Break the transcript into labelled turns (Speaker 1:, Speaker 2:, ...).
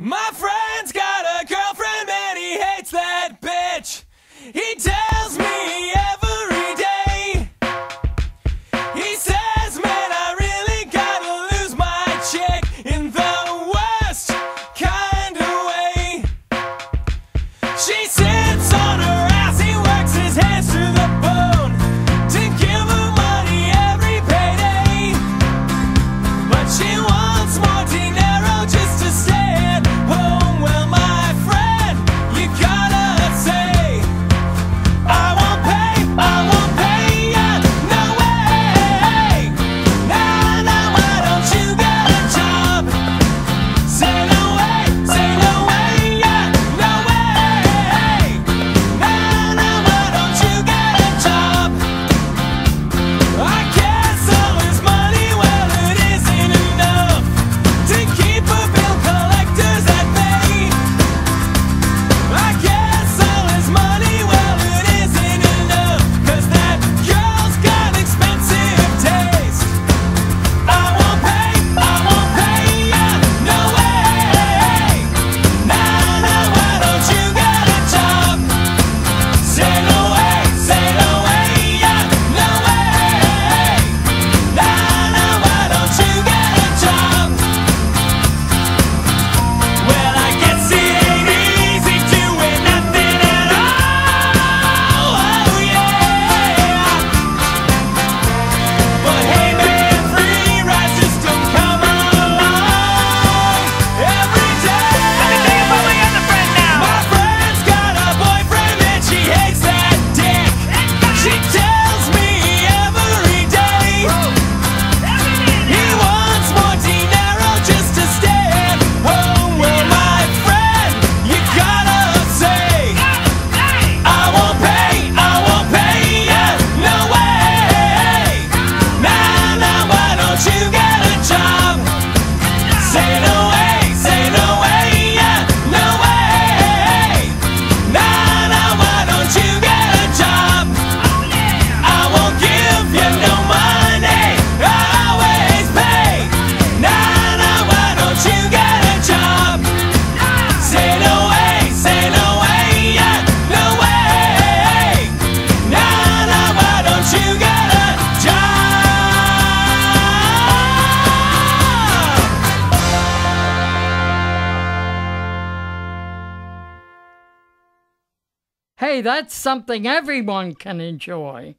Speaker 1: My friend's got a girlfriend, man, he hates that bitch. He takes
Speaker 2: hey, that's something everyone can enjoy.